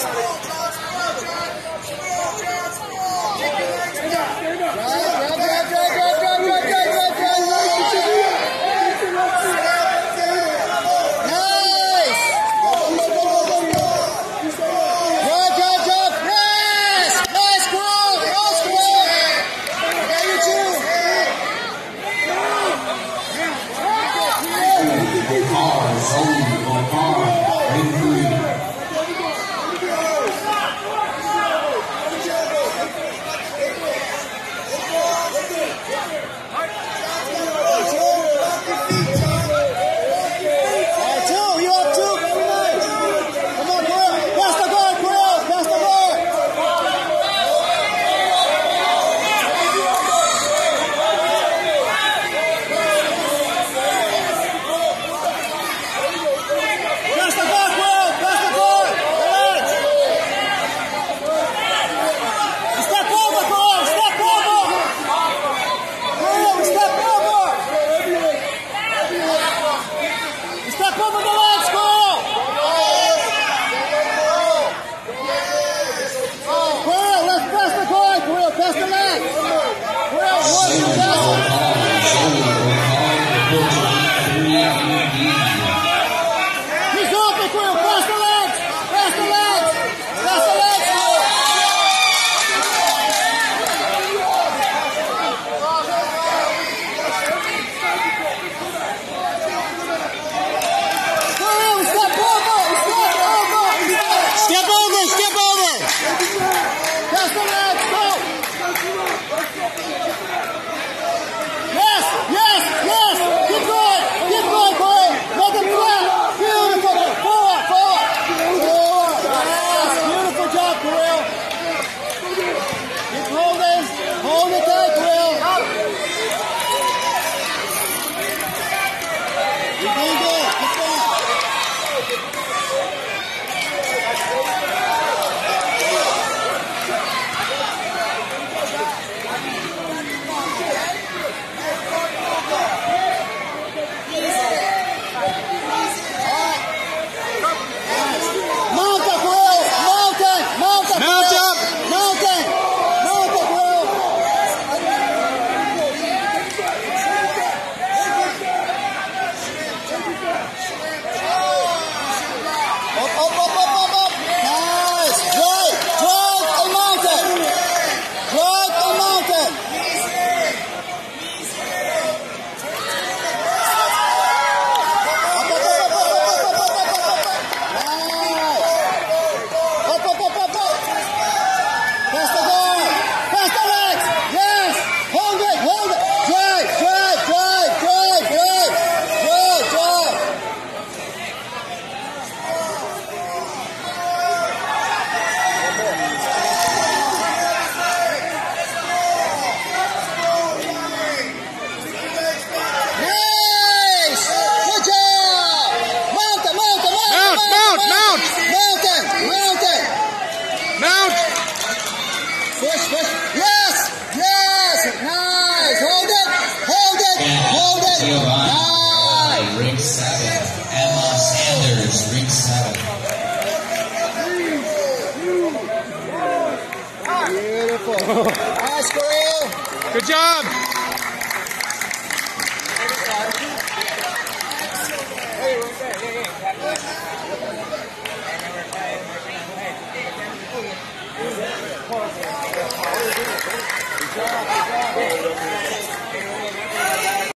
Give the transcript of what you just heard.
Thanks, Go, go. Hold it! Hold it! Nice! Rick Sabbath. Emma Sanders, ring seven. Beautiful. Nice, Good job. Hey,